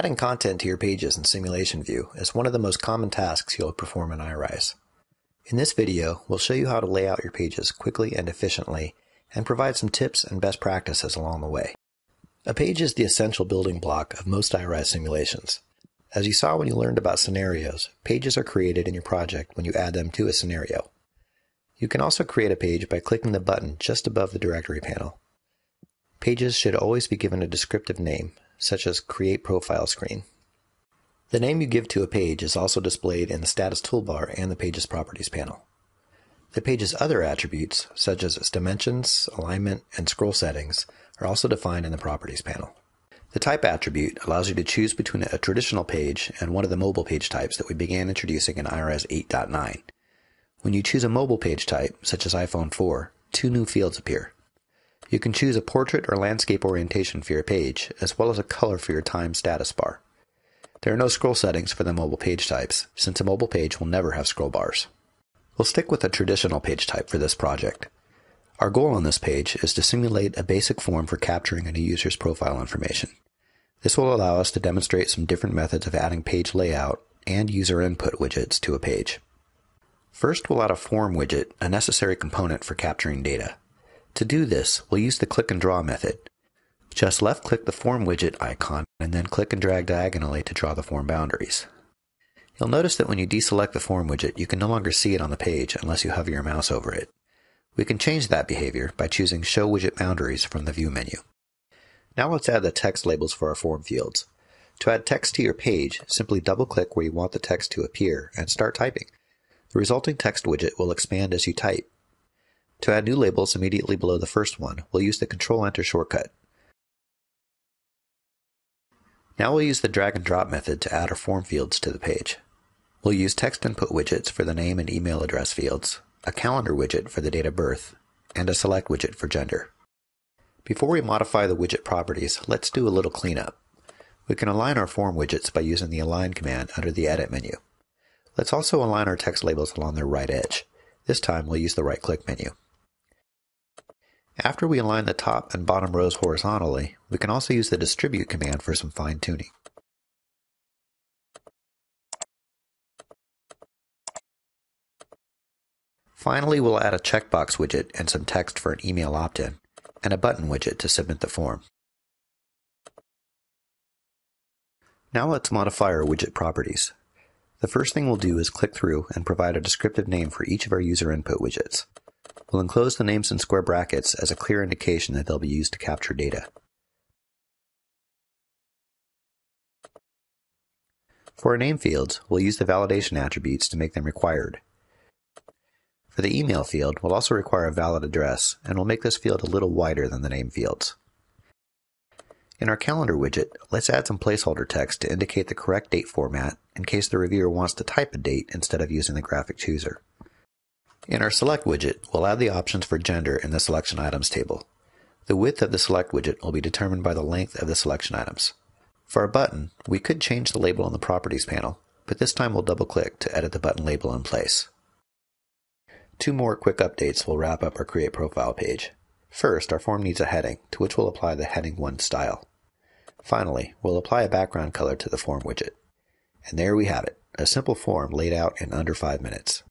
Adding content to your pages in Simulation View is one of the most common tasks you'll perform in iRise. In this video, we'll show you how to lay out your pages quickly and efficiently and provide some tips and best practices along the way. A page is the essential building block of most iRise simulations. As you saw when you learned about scenarios, pages are created in your project when you add them to a scenario. You can also create a page by clicking the button just above the directory panel. Pages should always be given a descriptive name, such as Create Profile Screen. The name you give to a page is also displayed in the Status toolbar and the Page's Properties panel. The page's other attributes, such as its dimensions, alignment, and scroll settings, are also defined in the Properties panel. The type attribute allows you to choose between a traditional page and one of the mobile page types that we began introducing in iRise 8.9. When you choose a mobile page type, such as iPhone 4, two new fields appear. You can choose a portrait or landscape orientation for your page, as well as a color for your time status bar. There are no scroll settings for the mobile page types, since a mobile page will never have scroll bars. We'll stick with a traditional page type for this project. Our goal on this page is to simulate a basic form for capturing a new user's profile information. This will allow us to demonstrate some different methods of adding page layout and user input widgets to a page. First, we'll add a form widget, a necessary component for capturing data. To do this, we'll use the click and draw method. Just left click the form widget icon and then click and drag diagonally to draw the form boundaries. You'll notice that when you deselect the form widget, you can no longer see it on the page unless you hover your mouse over it. We can change that behavior by choosing Show Widget Boundaries from the View menu. Now let's add the text labels for our form fields. To add text to your page, simply double-click where you want the text to appear and start typing. The resulting text widget will expand as you type, to add new labels immediately below the first one, we'll use the Control-Enter shortcut. Now we'll use the drag and drop method to add our form fields to the page. We'll use text input widgets for the name and email address fields, a calendar widget for the date of birth, and a select widget for gender. Before we modify the widget properties, let's do a little cleanup. We can align our form widgets by using the Align command under the Edit menu. Let's also align our text labels along their right edge. This time we'll use the right-click menu. After we align the top and bottom rows horizontally, we can also use the distribute command for some fine tuning. Finally, we'll add a checkbox widget and some text for an email opt-in, and a button widget to submit the form. Now let's modify our widget properties. The first thing we'll do is click through and provide a descriptive name for each of our user input widgets. We'll enclose the names in square brackets as a clear indication that they'll be used to capture data. For our name fields, we'll use the validation attributes to make them required. For the email field, we'll also require a valid address, and we'll make this field a little wider than the name fields. In our calendar widget, let's add some placeholder text to indicate the correct date format in case the reviewer wants to type a date instead of using the graphic chooser. In our Select widget, we'll add the options for gender in the Selection Items table. The width of the Select widget will be determined by the length of the selection items. For our button, we could change the label on the Properties panel, but this time we'll double-click to edit the button label in place. Two more quick updates will wrap up our Create Profile page. First, our form needs a heading, to which we'll apply the Heading 1 style. Finally, we'll apply a background color to the form widget. And there we have it, a simple form laid out in under 5 minutes.